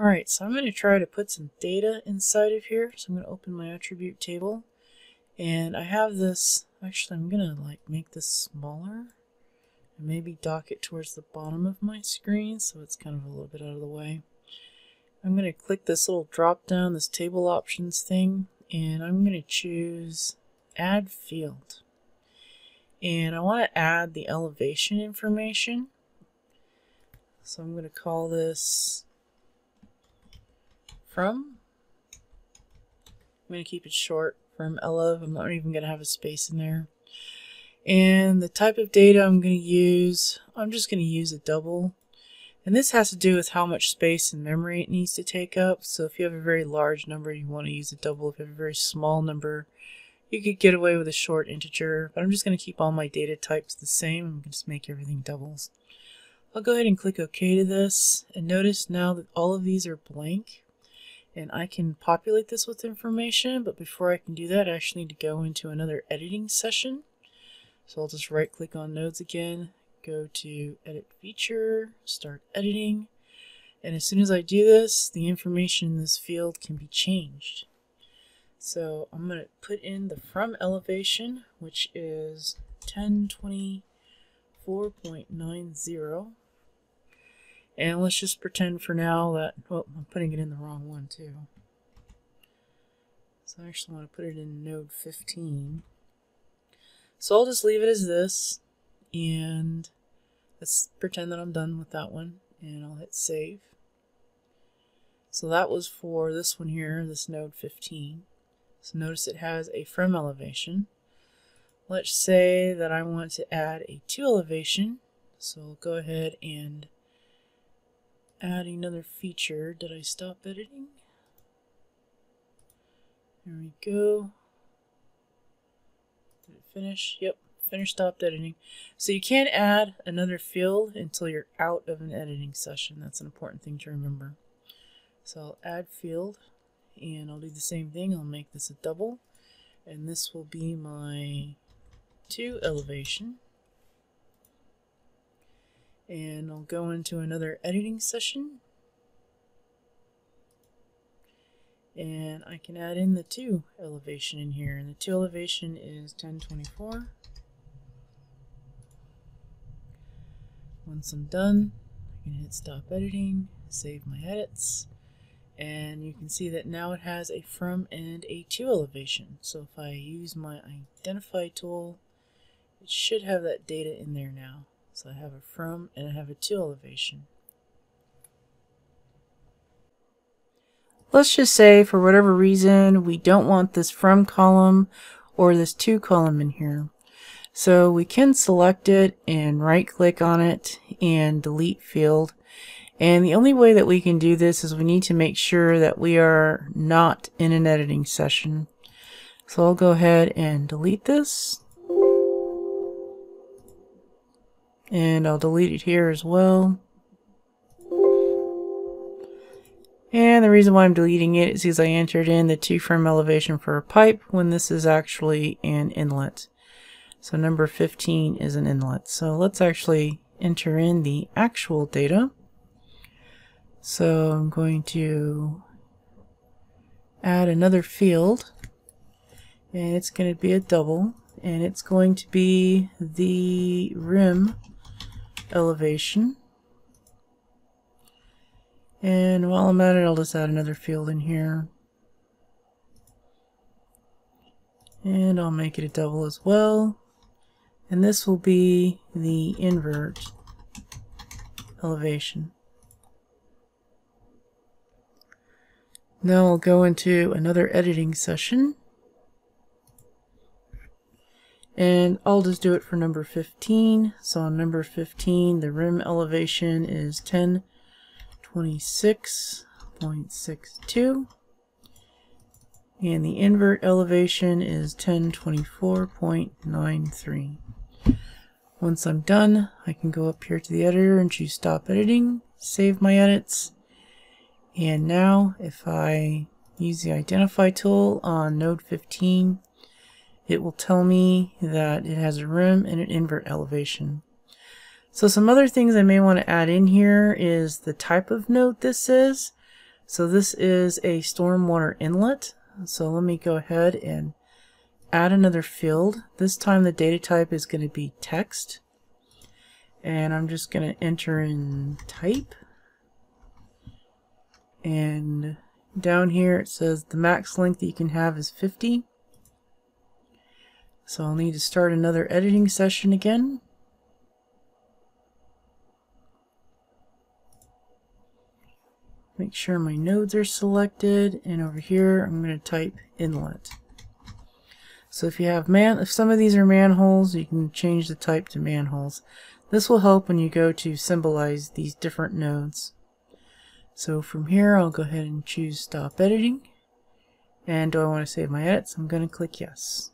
Alright, so I'm going to try to put some data inside of here. So I'm going to open my attribute table. And I have this, actually I'm going to like make this smaller. And maybe dock it towards the bottom of my screen so it's kind of a little bit out of the way. I'm going to click this little drop down, this table options thing, and I'm going to choose add field. And I want to add the elevation information. So I'm going to call this from. I'm going to keep it short from elev. I'm not even going to have a space in there. And the type of data I'm going to use, I'm just going to use a double. And this has to do with how much space and memory it needs to take up. So if you have a very large number, you want to use a double. If you have a very small number, you could get away with a short integer. But I'm just going to keep all my data types the same. I'm going to just make everything doubles. I'll go ahead and click OK to this. And notice now that all of these are blank and I can populate this with information, but before I can do that, I actually need to go into another editing session. So I'll just right click on nodes again, go to edit feature, start editing, and as soon as I do this, the information in this field can be changed. So I'm going to put in the from elevation, which is 1024.90. And let's just pretend for now that, well, I'm putting it in the wrong one too. So I actually want to put it in node 15. So I'll just leave it as this, and let's pretend that I'm done with that one, and I'll hit save. So that was for this one here, this node 15. So notice it has a from elevation. Let's say that I want to add a to elevation, so I'll go ahead and add another feature. Did I stop editing? There we go. Did it finish? Yep, finish stopped editing. So you can't add another field until you're out of an editing session. That's an important thing to remember. So I'll add field and I'll do the same thing. I'll make this a double and this will be my to elevation and I'll go into another editing session. And I can add in the to elevation in here. And the to elevation is 1024 once I'm done I can hit stop editing save my edits. And you can see that now it has a from and a to elevation. So if I use my identify tool it should have that data in there now so I have a from and I have a to elevation. Let's just say for whatever reason we don't want this from column or this to column in here. So we can select it and right click on it and delete field. And the only way that we can do this is we need to make sure that we are not in an editing session. So I'll go ahead and delete this. And I'll delete it here as well. And the reason why I'm deleting it is because I entered in the to from elevation for a pipe when this is actually an inlet. So number 15 is an inlet. So let's actually enter in the actual data. So I'm going to add another field and it's going to be a double and it's going to be the rim elevation. And while I'm at it, I'll just add another field in here. And I'll make it a double as well. And this will be the invert elevation. Now I'll go into another editing session. And I'll just do it for number 15. So on number 15, the rim elevation is 1026.62. And the invert elevation is 1024.93. Once I'm done, I can go up here to the editor and choose stop editing, save my edits. And now if I use the identify tool on node 15, it will tell me that it has a rim and an invert elevation. So some other things I may want to add in here is the type of note this is. So this is a stormwater inlet. So let me go ahead and add another field. This time the data type is going to be text. And I'm just going to enter in type. And down here it says the max length that you can have is 50. So I'll need to start another editing session again. Make sure my nodes are selected and over here I'm going to type inlet. So if you have man, if some of these are manholes, you can change the type to manholes. This will help when you go to symbolize these different nodes. So from here, I'll go ahead and choose stop editing. And do I want to save my edits? I'm going to click yes.